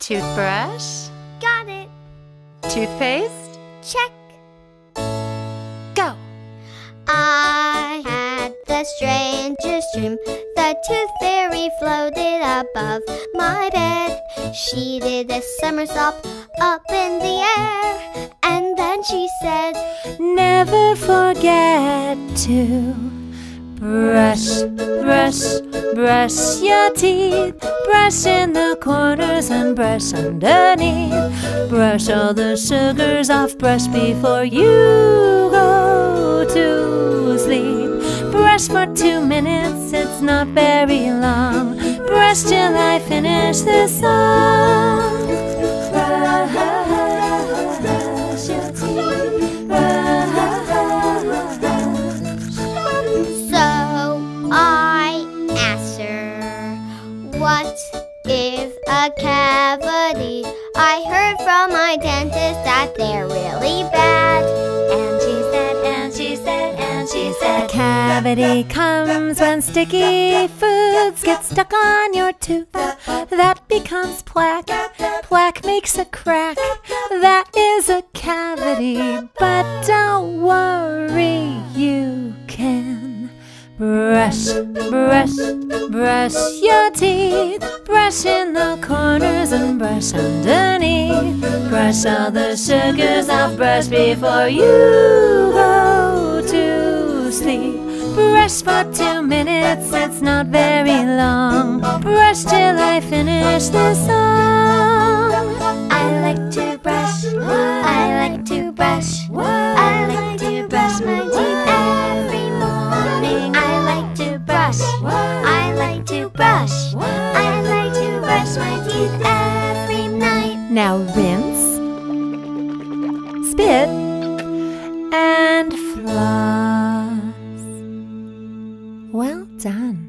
Toothbrush? Got it. Toothpaste? Check. Go! I had the strangest dream. The tooth fairy floated above my bed. She did a somersault up in the air. And then she said, Never forget to brush, brush, brush your teeth. Brush in the corners and brush underneath. Brush all the sugars off, brush before you go to sleep. Brush for two minutes, it's not very long. Brush till I finish the song. What is a cavity? I heard from my dentist that they're really bad. And she said, and she said, and she A said, cavity comes when sticky foods get stuck on your tooth. Uh, that becomes plaque. Plaque makes a crack. That is a cavity. But don't worry, brush, brush, brush your teeth. Brush in the corners and brush underneath. Brush all the sugars off, brush before you go to sleep. Brush for two minutes, it's not very long. Brush till I finish the song. I like to brush, I like to brush, teeth every night. Now rinse, spit, and floss. Well done.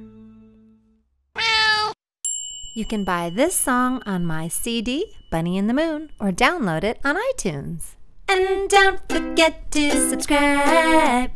You can buy this song on my CD, Bunny in the Moon, or download it on iTunes. And don't forget to subscribe.